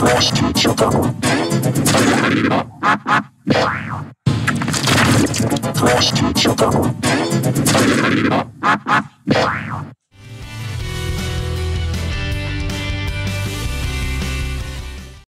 Prost, Zuckerrohr. Prost, Zuckerrohr.